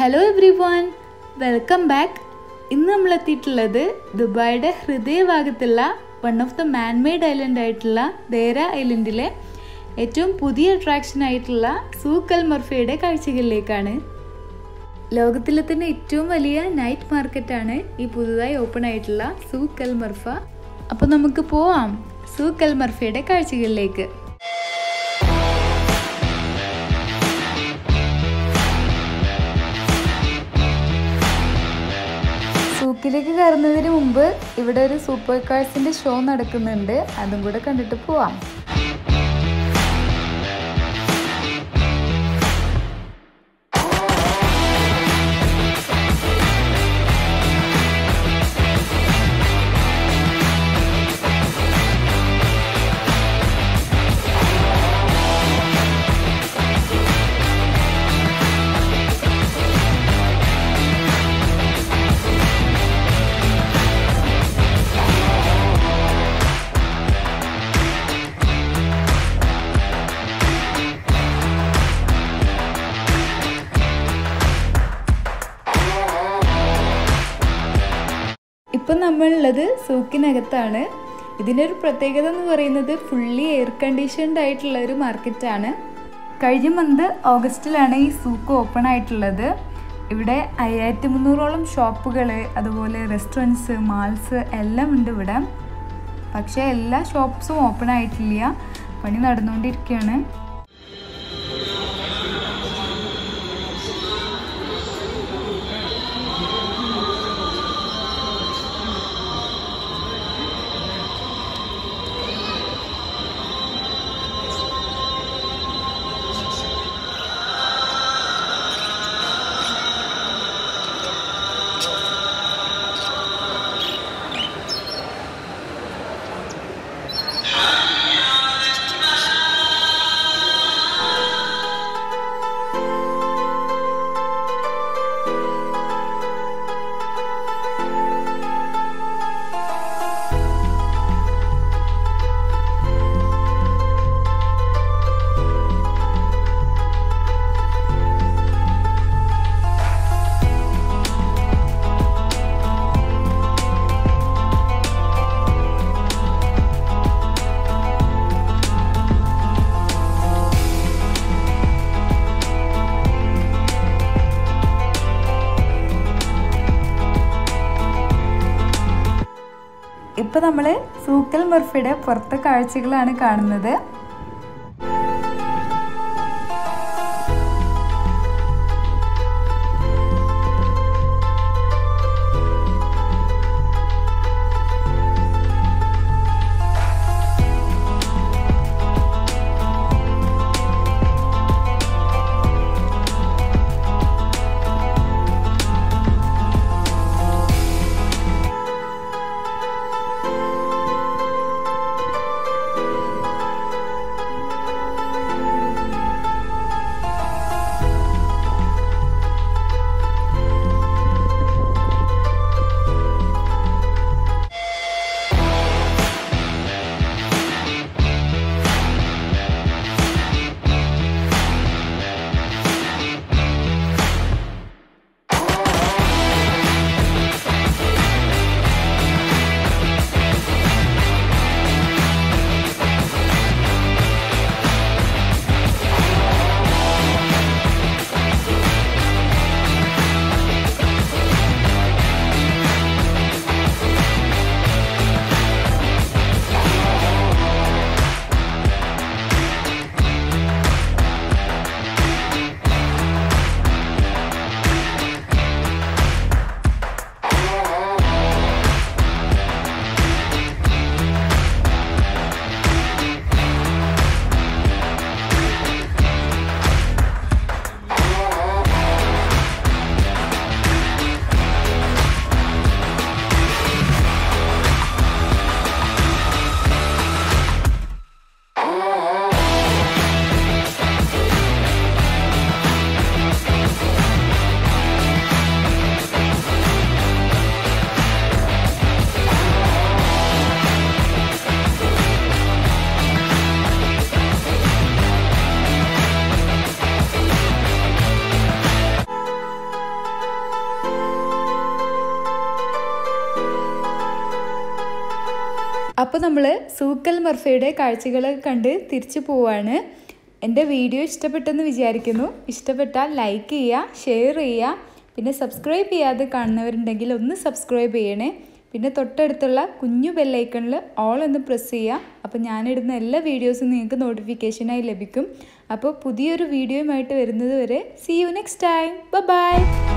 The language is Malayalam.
Hello everyone welcome back ഇന്ന് നമ്മൾ എത്തിയിട്ടുള്ളത് ദുബായിയുടെ ഹൃദയഭാഗത്തുള്ള one of the manmade island ആയിട്ടുള്ള ദേര ഐലൻഡിലെ ഏറ്റവും പുതിയ അട്രാക്ഷൻ ആയിട്ടുള്ള സൂക്കൽ മർഫയുടെ കാഴ്ചകളിലേക്കാണ്. ലോകത്തിലെ തന്നെ ഏറ്റവും വലിയ നൈറ്റ് മാർക്കറ്റാണ് ഈ പുതുതായി ഓപ്പൺ ആയിട്ടുള്ള സൂക്കൽ മർഫ. അപ്പോൾ നമുക്ക് പോവാം സൂക്കൽ മർഫയുടെ കാഴ്ചകളിലേക്ക്. സൂക്കിലേക്ക് കയറുന്നതിന് മുമ്പ് ഇവിടെ ഒരു സൂപ്പർ കാഴ്സിന്റെ ഷോ നടക്കുന്നുണ്ട്. അതും കൂടെ കണ്ടിട്ട് പോവാം. ഇപ്പം നമ്മളുള്ളത് സൂക്കിനകത്താണ്. ഇതിനൊരു പ്രത്യേകത എന്ന് പറയുന്നത് ഫുള്ളി എയർ കണ്ടീഷൻഡ് ആയിട്ടുള്ള ഒരു മാർക്കറ്റാണ് കഴിഞ്ഞ മന്ത് ഓഗസ്റ്റിലാണ് ഈ സൂക്ക് ഓപ്പൺ ആയിട്ടുള്ളത്. ഇവിടെ അയ്യായിരത്തി മുന്നൂറോളം ഷോപ്പുകൾ അതുപോലെ റെസ്റ്റോറന്റ്സ് മാൾസ് എല്ലാം ഉണ്ട് ഇവിടെ. പക്ഷേ എല്ലാ ഷോപ്പ്സും ഓപ്പൺ ആയിട്ടില്ല. പണി നടന്നുകൊണ്ടിരിക്കുകയാണ്. ഇപ്പം നമ്മൾ സൂക്കൽ മുർഫിയുടെ പുറത്തെ കാഴ്ചകളാണ് കാണുന്നത്. അപ്പോൾ നമ്മൾ സൂക്കൽ മർഫയുടെ കാഴ്ചകൾ കണ്ട് തിരിച്ചു പോവാണ്. എന്റെ വീഡിയോ ഇഷ്ടപ്പെട്ടെന്ന് വിചാരിക്കുന്നു. ഇഷ്ടപ്പെട്ടാൽ ലൈക്ക് ചെയ്യുക ഷെയർ ചെയ്യുക. പിന്നെ സബ്സ്ക്രൈബ് ചെയ്യാതെ കാണുന്നവരുണ്ടെങ്കിൽ ഒന്ന് സബ്സ്ക്രൈബ് ചെയ്യണേ. പിന്നെ തൊട്ടടുത്തുള്ള കുഞ്ഞു ബെല്ലൈക്കണിൽ ഓൾ ഒന്ന് പ്രസ് ചെയ്യുക. അപ്പോൾ ഞാനിടുന്ന എല്ലാ വീഡിയോസും നിങ്ങൾക്ക് നോട്ടിഫിക്കേഷനായി ലഭിക്കും. അപ്പോൾ പുതിയൊരു വീഡിയോയുമായിട്ട് വരുന്നത് വരെ see you next time bye